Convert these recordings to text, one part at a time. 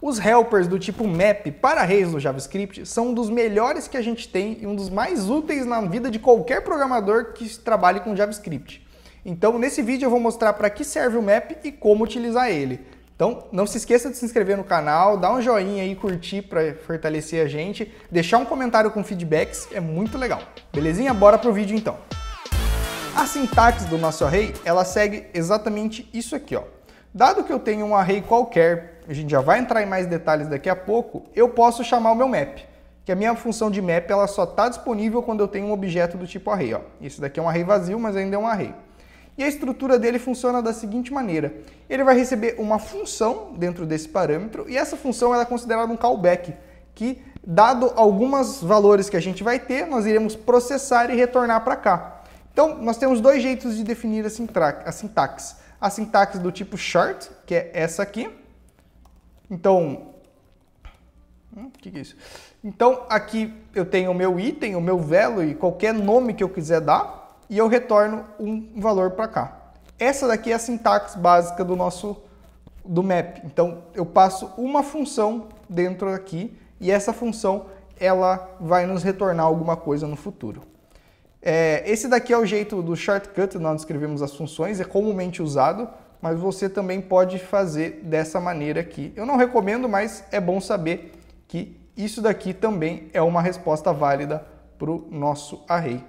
Os helpers do tipo map para arrays no JavaScript são um dos melhores que a gente tem e um dos mais úteis na vida de qualquer programador que trabalhe com JavaScript. Então, nesse vídeo eu vou mostrar para que serve o map e como utilizar ele. Então, não se esqueça de se inscrever no canal, dar um joinha aí, curtir para fortalecer a gente, deixar um comentário com feedbacks, é muito legal. Belezinha? Bora pro vídeo então. A sintaxe do nosso array, ela segue exatamente isso aqui, ó. Dado que eu tenho um array qualquer, a gente já vai entrar em mais detalhes daqui a pouco, eu posso chamar o meu map, que a minha função de map ela só está disponível quando eu tenho um objeto do tipo array. Ó. Esse daqui é um array vazio, mas ainda é um array. E a estrutura dele funciona da seguinte maneira. Ele vai receber uma função dentro desse parâmetro, e essa função é considerada um callback, que, dado alguns valores que a gente vai ter, nós iremos processar e retornar para cá. Então, nós temos dois jeitos de definir a, sintaxe a sintaxe do tipo short, que é essa aqui. Então, hum, que, que é isso? Então, aqui eu tenho o meu item, o meu value, qualquer nome que eu quiser dar, e eu retorno um valor para cá. Essa daqui é a sintaxe básica do nosso do map. Então, eu passo uma função dentro aqui, e essa função ela vai nos retornar alguma coisa no futuro. É, esse daqui é o jeito do shortcut, nós escrevemos as funções, é comumente usado, mas você também pode fazer dessa maneira aqui. Eu não recomendo, mas é bom saber que isso daqui também é uma resposta válida para o nosso array.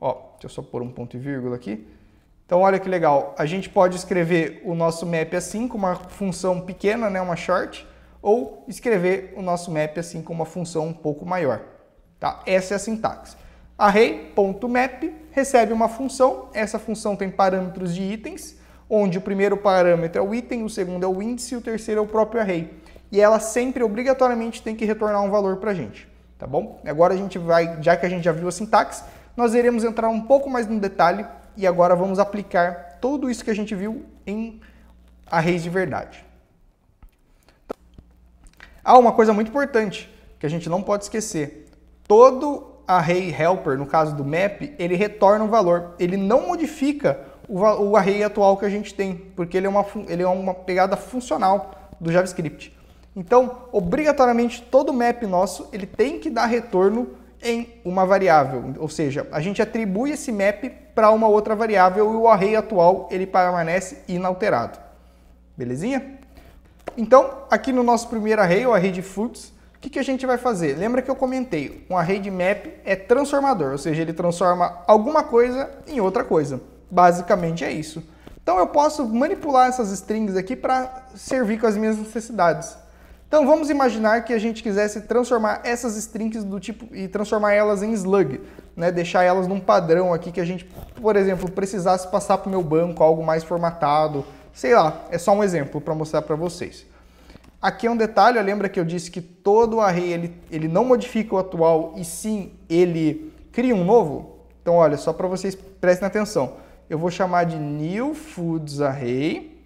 Ó, deixa eu só pôr um ponto e vírgula aqui. Então olha que legal, a gente pode escrever o nosso map assim com uma função pequena, né, uma short, ou escrever o nosso map assim com uma função um pouco maior. Tá? Essa é a sintaxe. Array.map recebe uma função, essa função tem parâmetros de itens, onde o primeiro parâmetro é o item, o segundo é o índice e o terceiro é o próprio array. E ela sempre, obrigatoriamente, tem que retornar um valor para a gente, tá bom? Agora a gente vai, já que a gente já viu a sintaxe, nós iremos entrar um pouco mais no detalhe e agora vamos aplicar tudo isso que a gente viu em arrays de verdade. Ah, uma coisa muito importante que a gente não pode esquecer. Todo array helper, no caso do map, ele retorna um valor. Ele não modifica o, o array atual que a gente tem, porque ele é, uma, ele é uma pegada funcional do JavaScript. Então, obrigatoriamente, todo map nosso ele tem que dar retorno em uma variável. Ou seja, a gente atribui esse map para uma outra variável e o array atual ele permanece inalterado. Belezinha? Então, aqui no nosso primeiro array, o array de fruits, que, que a gente vai fazer? Lembra que eu comentei, um array de map é transformador, ou seja, ele transforma alguma coisa em outra coisa. Basicamente é isso. Então eu posso manipular essas strings aqui para servir com as minhas necessidades. Então vamos imaginar que a gente quisesse transformar essas strings do tipo e transformar elas em slug, né? Deixar elas num padrão aqui que a gente, por exemplo, precisasse passar para o meu banco algo mais formatado, sei lá. É só um exemplo para mostrar para vocês. Aqui é um detalhe, lembra que eu disse que todo array ele, ele não modifica o atual e sim ele cria um novo? Então olha, só para vocês prestem atenção. Eu vou chamar de new foods array.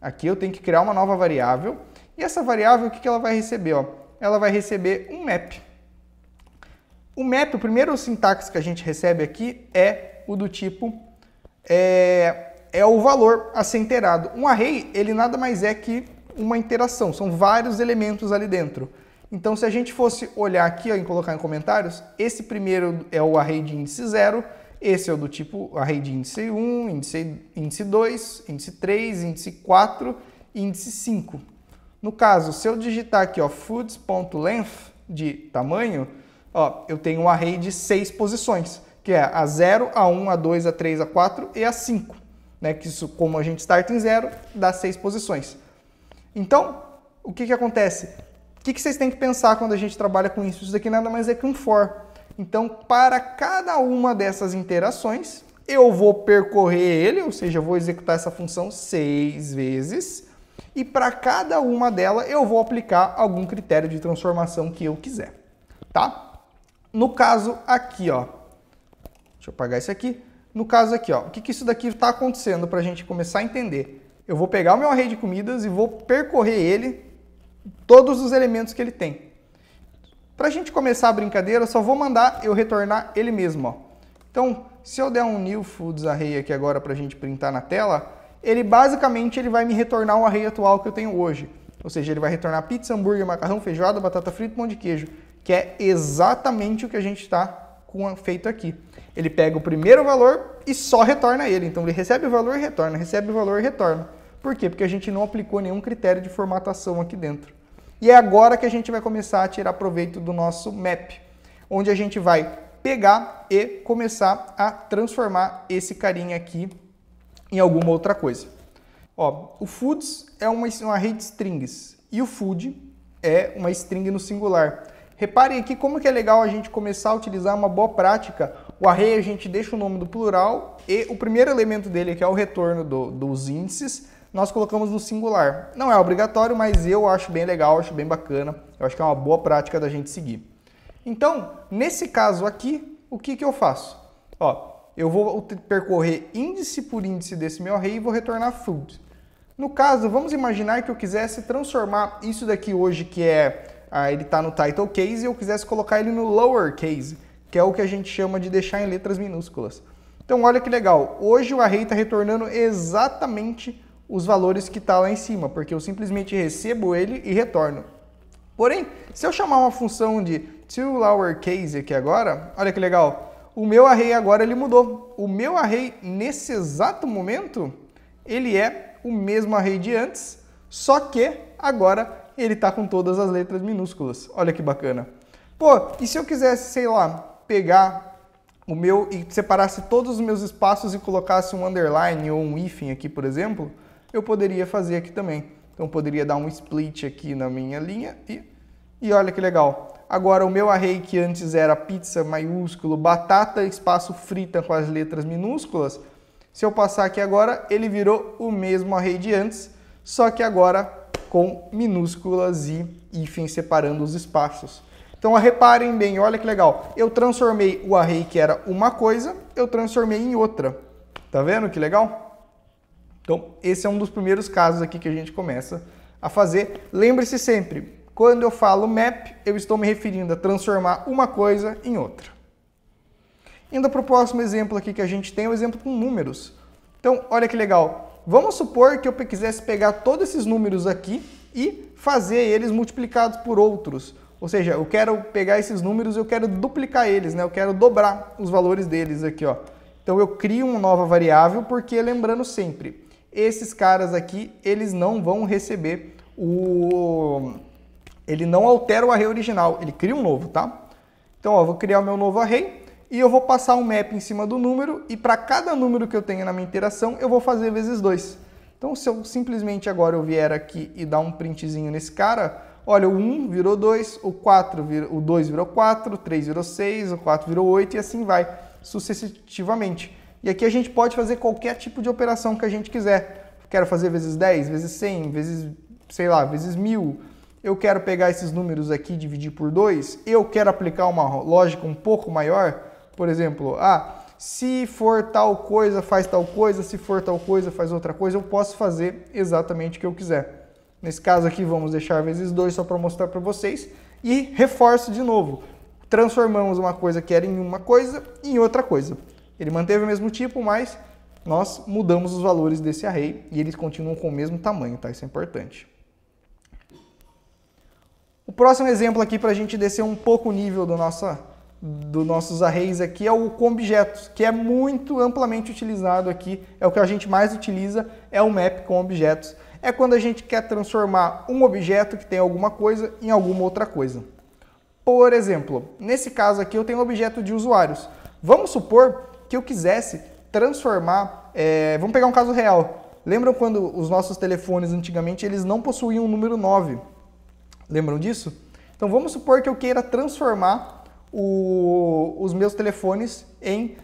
Aqui eu tenho que criar uma nova variável. E essa variável, o que, ela vai receber? Ó? Ela vai receber um map. O map, o primeiro sintaxe que a gente recebe aqui é o do tipo é, é o valor a ser inteirado. Um array, ele nada mais é que uma interação, são vários elementos ali dentro. Então, se a gente fosse olhar aqui ó, e colocar em comentários, esse primeiro é o array de índice 0, esse é o do tipo array de índice 1, índice, índice 2, índice 3, índice 4 e índice 5. No caso, se eu digitar aqui foods.length de tamanho, ó, eu tenho um array de 6 posições, que é a 0, a 1, a 2, a 3, a 4 e a 5. Né? Que isso, como a gente starta em 0, dá 6 posições. Então, o que, que acontece? O que, que vocês têm que pensar quando a gente trabalha com isso? Isso daqui nada mais é que um for. Então, para cada uma dessas interações, eu vou percorrer ele, ou seja, eu vou executar essa função seis vezes, e para cada uma delas eu vou aplicar algum critério de transformação que eu quiser, tá? No caso aqui, ó, deixa eu apagar isso aqui. No caso aqui, ó, o que, que isso daqui está acontecendo para a gente começar a entender? eu vou pegar o meu array de comidas e vou percorrer ele, todos os elementos que ele tem. Para a gente começar a brincadeira, eu só vou mandar eu retornar ele mesmo. Ó. Então, se eu der um new foods array aqui agora para a gente printar na tela, ele basicamente ele vai me retornar o array atual que eu tenho hoje. Ou seja, ele vai retornar pizza, hambúrguer, macarrão, feijoada, batata frita, pão de queijo, que é exatamente o que a gente está feito aqui. Ele pega o primeiro valor e só retorna ele. Então ele recebe o valor e retorna, recebe o valor e retorna. Por quê? Porque a gente não aplicou nenhum critério de formatação aqui dentro. E é agora que a gente vai começar a tirar proveito do nosso map, onde a gente vai pegar e começar a transformar esse carinha aqui em alguma outra coisa. Ó, o foods é uma, uma array de strings e o food é uma string no singular. Reparem aqui como que é legal a gente começar a utilizar uma boa prática. O array a gente deixa o nome do plural e o primeiro elemento dele, que é o retorno do, dos índices, nós colocamos no singular. Não é obrigatório, mas eu acho bem legal, acho bem bacana. Eu acho que é uma boa prática da gente seguir. Então, nesse caso aqui, o que, que eu faço? Ó, eu vou percorrer índice por índice desse meu array e vou retornar food. No caso, vamos imaginar que eu quisesse transformar isso daqui hoje, que é ah, ele está no title case e eu quisesse colocar ele no lower case, que é o que a gente chama de deixar em letras minúsculas. Então olha que legal, hoje o array está retornando exatamente os valores que está lá em cima, porque eu simplesmente recebo ele e retorno. Porém, se eu chamar uma função de to lowercase aqui agora, olha que legal, o meu array agora ele mudou. O meu array nesse exato momento, ele é o mesmo array de antes, só que agora ele está com todas as letras minúsculas. Olha que bacana. Pô, e se eu quisesse, sei lá, pegar o meu e separasse todos os meus espaços e colocasse um underline ou um hífen aqui, por exemplo, eu poderia fazer aqui também. Então poderia dar um split aqui na minha linha e, e olha que legal. Agora o meu array que antes era pizza maiúsculo, batata, espaço frita com as letras minúsculas, se eu passar aqui agora, ele virou o mesmo array de antes, só que agora com minúsculas e hífens separando os espaços. Então reparem bem, olha que legal. Eu transformei o array que era uma coisa, eu transformei em outra. Tá vendo que legal? Então esse é um dos primeiros casos aqui que a gente começa a fazer. Lembre-se sempre, quando eu falo map, eu estou me referindo a transformar uma coisa em outra. Indo para o próximo exemplo aqui que a gente tem, o exemplo com números. Então, olha que legal. Vamos supor que eu quisesse pegar todos esses números aqui e fazer eles multiplicados por outros. Ou seja, eu quero pegar esses números, eu quero duplicar eles, né? Eu quero dobrar os valores deles aqui, ó. Então eu crio uma nova variável porque lembrando sempre, esses caras aqui, eles não vão receber o ele não altera o array original, ele cria um novo, tá? Então, ó, vou criar o meu novo array e eu vou passar um map em cima do número e para cada número que eu tenho na minha interação eu vou fazer vezes 2. Então se eu simplesmente agora eu vier aqui e dar um printzinho nesse cara, olha, o 1 virou 2, o 4 virou, o 2 virou 4, o 3 virou 6, o 4 virou 8 e assim vai, sucessivamente. E aqui a gente pode fazer qualquer tipo de operação que a gente quiser. Quero fazer vezes 10, vezes 100, vezes, sei lá, vezes 1000, eu quero pegar esses números aqui e dividir por 2, eu quero aplicar uma lógica um pouco maior, por exemplo, ah, se for tal coisa, faz tal coisa, se for tal coisa, faz outra coisa, eu posso fazer exatamente o que eu quiser. Nesse caso aqui, vamos deixar vezes 2 só para mostrar para vocês. E reforço de novo, transformamos uma coisa que era em uma coisa em outra coisa. Ele manteve o mesmo tipo, mas nós mudamos os valores desse array e eles continuam com o mesmo tamanho, tá? Isso é importante. O próximo exemplo aqui para a gente descer um pouco o nível do nossa dos nossos arrays aqui é o com objetos, que é muito amplamente utilizado aqui, é o que a gente mais utiliza, é o map com objetos. É quando a gente quer transformar um objeto que tem alguma coisa em alguma outra coisa. Por exemplo, nesse caso aqui eu tenho um objeto de usuários. Vamos supor que eu quisesse transformar, é, vamos pegar um caso real. Lembram quando os nossos telefones antigamente eles não possuíam o número 9? Lembram disso? Então vamos supor que eu queira transformar o, os meus telefones em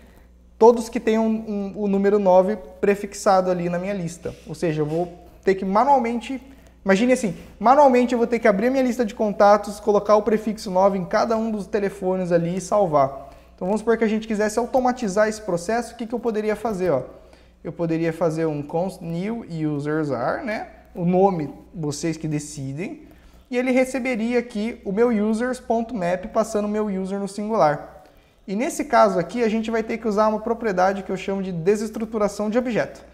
todos que tenham um, um, o número 9 prefixado ali na minha lista. Ou seja, eu vou ter que manualmente, imagine assim, manualmente eu vou ter que abrir a minha lista de contatos, colocar o prefixo 9 em cada um dos telefones ali e salvar. Então vamos supor que a gente quisesse automatizar esse processo, o que, que eu poderia fazer? Ó? Eu poderia fazer um const new users are, né? o nome vocês que decidem, e ele receberia aqui o meu users.map passando o meu user no singular. E nesse caso aqui a gente vai ter que usar uma propriedade que eu chamo de desestruturação de objeto.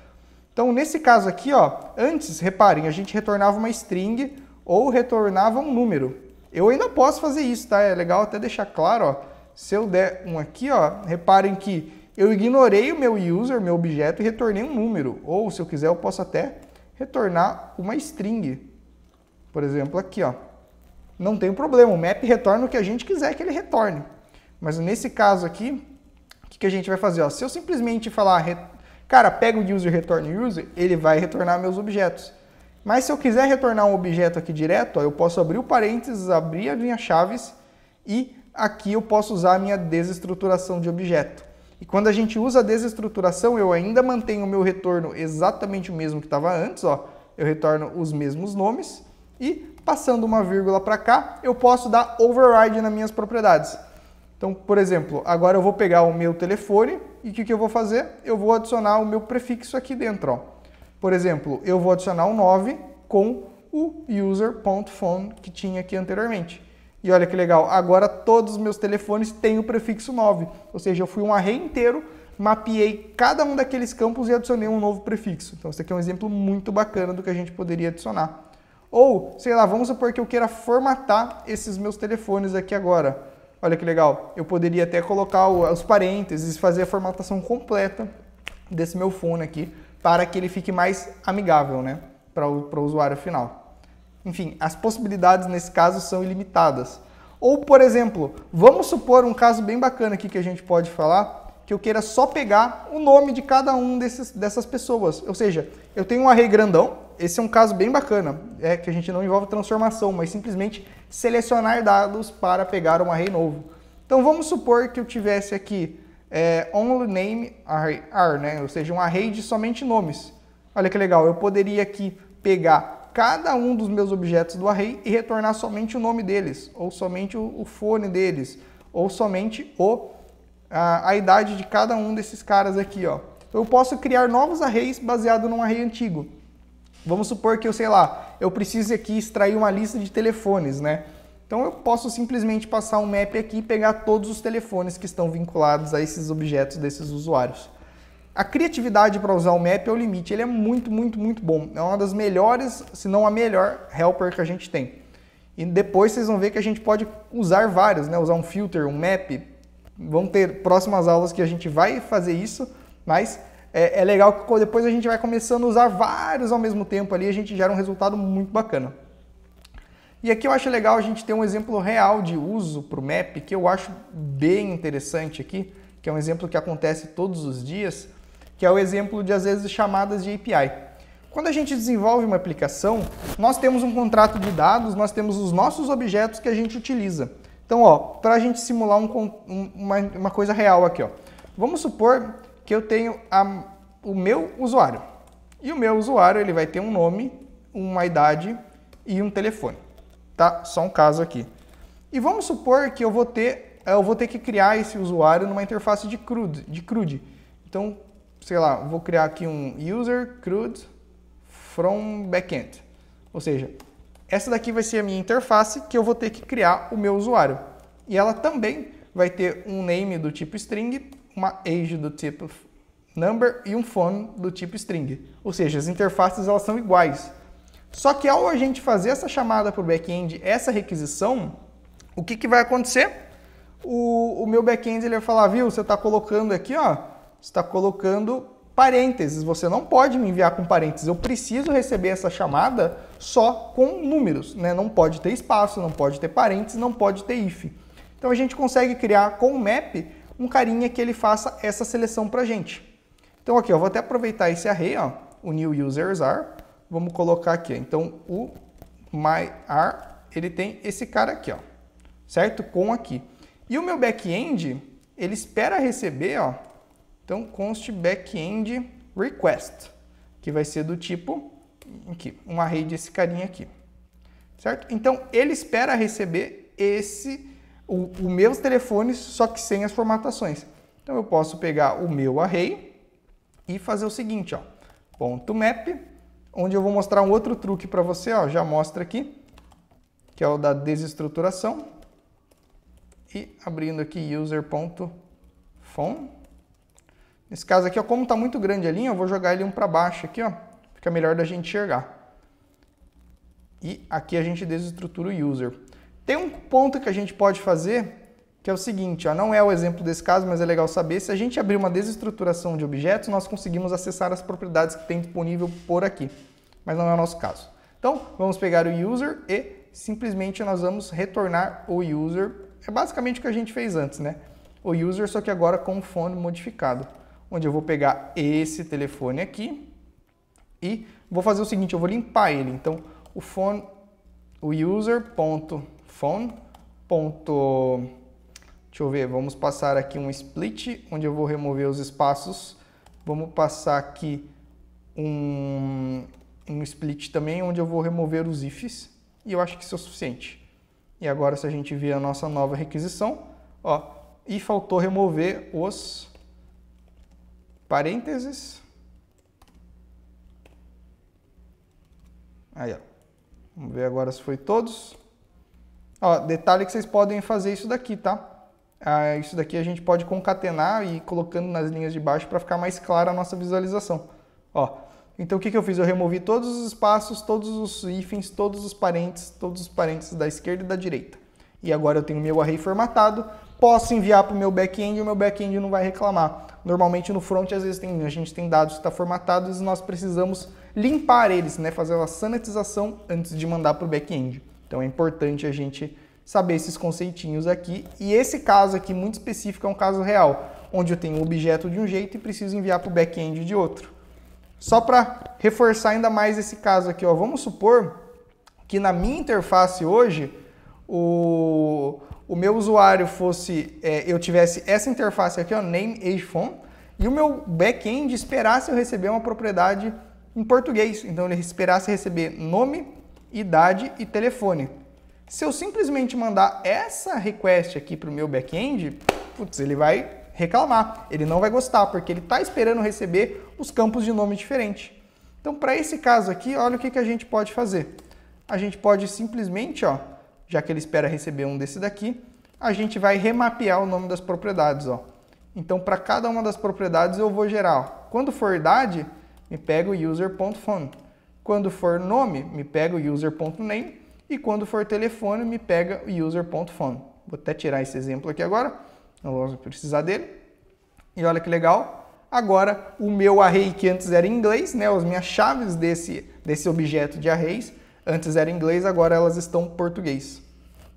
Então nesse caso aqui, ó, antes, reparem, a gente retornava uma string ou retornava um número. Eu ainda posso fazer isso, tá? É legal até deixar claro, ó. Se eu der um aqui, ó, reparem que eu ignorei o meu user, meu objeto, e retornei um número. Ou, se eu quiser, eu posso até retornar uma string. Por exemplo, aqui, ó. Não tem problema, o map retorna o que a gente quiser que ele retorne. Mas nesse caso aqui, o que, que a gente vai fazer? Ó, se eu simplesmente falar, cara, pega o user, retorne user, ele vai retornar meus objetos. Mas se eu quiser retornar um objeto aqui direto, ó, eu posso abrir o parênteses, abrir a linha chaves e aqui eu posso usar a minha desestruturação de objeto. E quando a gente usa a desestruturação, eu ainda mantenho o meu retorno exatamente o mesmo que estava antes, ó. Eu retorno os mesmos nomes e passando uma vírgula para cá, eu posso dar override nas minhas propriedades. Então, por exemplo, agora eu vou pegar o meu telefone e o que, que eu vou fazer? Eu vou adicionar o meu prefixo aqui dentro. Ó. Por exemplo, eu vou adicionar um 9 com o user.phone que tinha aqui anteriormente. E olha que legal, agora todos os meus telefones têm o prefixo 9, ou seja, eu fui um array inteiro, mapeei cada um daqueles campos e adicionei um novo prefixo. Então, esse aqui é um exemplo muito bacana do que a gente poderia adicionar. Ou, sei lá, vamos supor que eu queira formatar esses meus telefones aqui agora. Olha que legal, eu poderia até colocar os parênteses, fazer a formatação completa desse meu fone aqui, para que ele fique mais amigável né, para o, para o usuário final. Enfim, as possibilidades nesse caso são ilimitadas. Ou, por exemplo, vamos supor um caso bem bacana aqui que a gente pode falar, que eu queira só pegar o nome de cada um desses, dessas pessoas. Ou seja, eu tenho um array grandão, esse é um caso bem bacana, é que a gente não envolve transformação, mas simplesmente selecionar dados para pegar um array novo. Então vamos supor que eu tivesse aqui é, only name array, né? ou seja, um array de somente nomes. Olha que legal, eu poderia aqui pegar cada um dos meus objetos do array e retornar somente o nome deles, ou somente o, fone deles, ou somente o, a, a, idade de cada um desses caras aqui. Ó. Então, eu posso criar novos arrays baseado num array antigo. Vamos supor que eu, sei lá, eu precise aqui extrair uma lista de telefones, né? Então eu posso simplesmente passar um map aqui e pegar todos os telefones que estão vinculados a esses objetos desses usuários. A criatividade para usar o map é o limite, ele é muito, muito, muito bom. É uma das melhores, se não a melhor helper que a gente tem. E depois vocês vão ver que a gente pode usar vários, né? Usar um filter, um map. Vão ter próximas aulas que a gente vai fazer isso, mas é, é legal que depois a gente vai começando a usar vários ao mesmo tempo ali, a gente gera um resultado muito bacana. E aqui eu acho legal a gente ter um exemplo real de uso para o map, que eu acho bem interessante aqui, que é um exemplo que acontece todos os dias, que é o exemplo de, às vezes, chamadas de API. Quando a gente desenvolve uma aplicação, nós temos um contrato de dados, nós temos os nossos objetos que a gente utiliza. Então, ó, para a gente simular um, uma, uma, coisa real aqui, ó. Vamos supor que eu tenho a, o meu usuário. E o meu usuário ele vai ter um nome, uma idade e um telefone. Tá? Só um caso aqui. E vamos supor que eu vou ter, eu vou ter que criar esse usuário numa interface de CRUD. De CRUD. Então, sei lá, vou criar aqui um user CRUD from backend. Ou seja, essa daqui vai ser a minha interface que eu vou ter que criar o meu usuário. E ela também vai ter um name do tipo string, uma age do tipo number e um phone do tipo string. Ou seja, as interfaces elas são iguais. Só que ao a gente fazer essa chamada para o back-end, essa requisição, o que, que vai acontecer? O, o meu back-end ele vai falar, viu, você está colocando aqui, ó, está colocando parênteses. Você não pode me enviar com parênteses. Eu preciso receber essa chamada só com números. Né? Não pode ter espaço, não pode ter parênteses, não pode ter if. Então a gente consegue criar com o map um carinha que ele faça essa seleção para a gente. Então aqui, eu vou até aproveitar esse array, ó, o new users are. Vamos colocar aqui. Ó. Então o my are, ele tem esse cara aqui, ó, certo? Com aqui. E o meu back-end, ele espera receber, ó, então, const backend request, que vai ser do tipo aqui, um array desse carinha aqui. Certo? Então, ele espera receber esse o, meus telefones, só que sem as formatações. Então, eu posso pegar o meu array e fazer o seguinte, ó, ponto map, onde eu vou mostrar um outro truque para você, ó, já mostra aqui, que é o da desestruturação. E abrindo aqui user.phone Nesse caso aqui, ó, como está muito grande a linha, eu vou jogar ele um para baixo aqui, ó. Fica melhor da gente enxergar. E aqui a gente desestrutura o user. Tem um ponto que a gente pode fazer que é o seguinte, ó, não é o exemplo desse caso, mas é legal saber, se a gente abrir uma desestruturação de objetos, nós conseguimos acessar as propriedades que tem disponível por aqui, mas não é o nosso caso. Então, vamos pegar o user e simplesmente nós vamos retornar o user, é basicamente o que a gente fez antes, né? O user, só que agora com o fone modificado, onde eu vou pegar esse telefone aqui e vou fazer o seguinte, eu vou limpar ele. Então, o phone, o user.phone. Deixa eu ver, vamos passar aqui um split, onde eu vou remover os espaços. Vamos passar aqui um, um split também, onde eu vou remover os ifs. E eu acho que isso é o suficiente. E agora, se a gente ver a nossa nova requisição, ó, e faltou remover os parênteses. Aí, ó. Vamos ver agora se foi todos. Ó, detalhe que vocês podem fazer isso daqui, tá? Ah, isso daqui a gente pode concatenar e ir colocando nas linhas de baixo para ficar mais clara a nossa visualização. Ó, então o que, que eu fiz? Eu removi todos os espaços, todos os hífens, todos os parênteses, todos os parênteses da esquerda e da direita. E agora eu tenho meu array formatado, posso enviar para o meu back-end e o meu back-end não vai reclamar. Normalmente no front às vezes tem, a gente tem dados que estão tá formatados e nós precisamos limpar eles, né? fazer uma sanitização antes de mandar para o back-end. Então é importante a gente saber esses conceitinhos aqui. E esse caso aqui muito específico é um caso real, onde eu tenho um objeto de um jeito e preciso enviar para o back-end de outro. Só para reforçar ainda mais esse caso aqui, ó, vamos supor que na minha interface hoje o, o meu usuário fosse, é, eu tivesse essa interface aqui, ó, name age phone, e o meu back-end esperasse eu receber uma propriedade em português. Então ele esperasse receber nome, idade e telefone. Se eu simplesmente mandar essa request aqui para o meu back-end, putz, ele vai reclamar, ele não vai gostar, porque ele está esperando receber os campos de nome diferente. Então, para esse caso aqui, olha o que, que a gente pode fazer. A gente pode simplesmente, ó, já que ele espera receber um desse daqui, a gente vai remapear o nome das propriedades. Ó. Então, para cada uma das propriedades, eu vou gerar. Ó. Quando for idade, me pega o user.phone. Quando for nome, me pega o user.name. E quando for telefone, me pega o user.phone. Vou até tirar esse exemplo aqui agora, não vamos precisar dele. E olha que legal, agora o meu array que antes era em inglês, né, as minhas chaves desse, desse objeto de arrays, antes era em inglês, agora elas estão em português.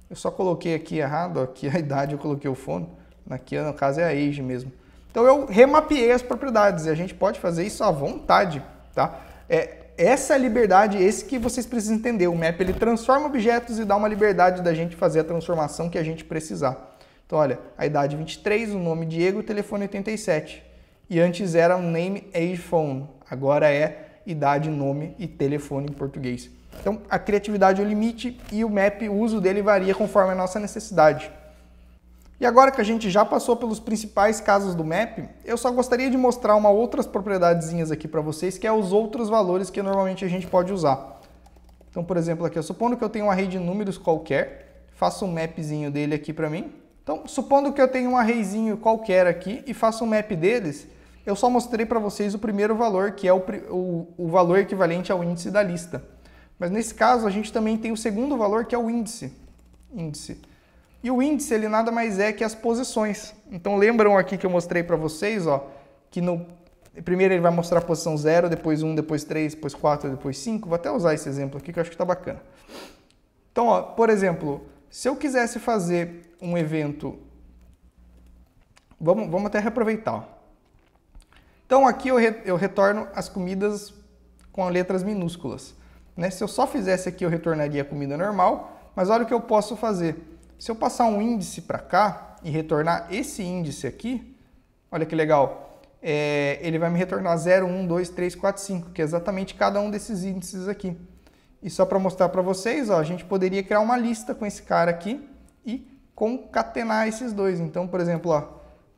Eu só coloquei aqui errado, aqui a idade eu coloquei o phone, aqui no caso é a age mesmo. Então eu remapeei as propriedades e a gente pode fazer isso à vontade, tá? É, essa liberdade, esse que vocês precisam entender. O map ele transforma objetos e dá uma liberdade da gente fazer a transformação que a gente precisar. Então, olha, a idade 23, o nome Diego, o telefone 87. E antes era name age phone, agora é idade, nome e telefone em português. Então, a criatividade é o limite e o map, o uso dele varia conforme a nossa necessidade. E agora que a gente já passou pelos principais casos do map, eu só gostaria de mostrar uma outras propriedadezinhas aqui para vocês, que é os outros valores que normalmente a gente pode usar. Então, por exemplo, aqui, supondo que eu tenho um array de números qualquer, faço um mapzinho dele aqui para mim. Então, supondo que eu tenho um arrayzinho qualquer aqui e faço um map deles, eu só mostrei para vocês o primeiro valor, que é o, o, o valor equivalente ao índice da lista. Mas nesse caso, a gente também tem o segundo valor, que é o índice. Índice. E o índice ele nada mais é que as posições. Então lembram aqui que eu mostrei para vocês, ó, que no primeiro ele vai mostrar a posição 0, depois 1, um, depois 3, depois 4, depois 5. Vou até usar esse exemplo aqui que eu acho que está bacana. Então, ó, por exemplo, se eu quisesse fazer um evento, vamos, vamos até reaproveitar. Ó. Então aqui eu, re, eu retorno as comidas com letras minúsculas. Né? Se eu só fizesse aqui, eu retornaria a comida normal, mas olha o que eu posso fazer. Se eu passar um índice para cá e retornar esse índice aqui, olha que legal, é, ele vai me retornar 0, 1, 2, 3, 4, 5, que é exatamente cada um desses índices aqui. E só para mostrar para vocês, ó, a gente poderia criar uma lista com esse cara aqui e concatenar esses dois. Então, por exemplo, ó,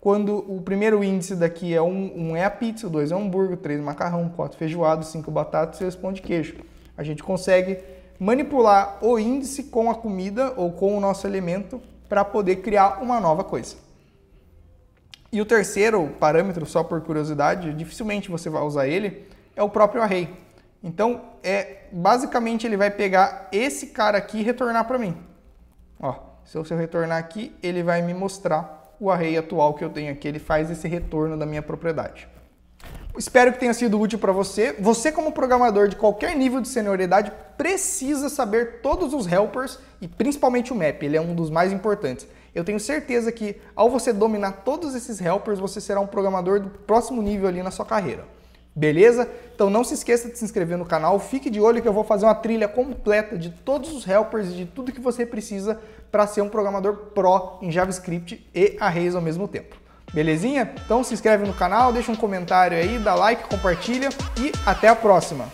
quando o primeiro índice daqui é um, um é a pizza, o dois é hambúrguer, três macarrão, quatro feijoado, cinco batatas e seis pão de queijo. A gente consegue manipular o índice com a comida ou com o nosso elemento para poder criar uma nova coisa. E o terceiro parâmetro, só por curiosidade, dificilmente você vai usar ele, é o próprio array. Então, é basicamente ele vai pegar esse cara aqui e retornar para mim. Ó, se eu retornar aqui, ele vai me mostrar o array atual que eu tenho aqui. Ele faz esse retorno da minha propriedade. Espero que tenha sido útil para você. Você, como programador de qualquer nível de senioridade, precisa saber todos os helpers e principalmente o map. Ele é um dos mais importantes. Eu tenho certeza que ao você dominar todos esses helpers, você será um programador do próximo nível ali na sua carreira. Beleza? Então não se esqueça de se inscrever no canal, fique de olho que eu vou fazer uma trilha completa de todos os helpers e de tudo que você precisa para ser um programador pro em JavaScript e Arrays ao mesmo tempo. Belezinha? Então se inscreve no canal, deixa um comentário aí, dá like, compartilha e até a próxima!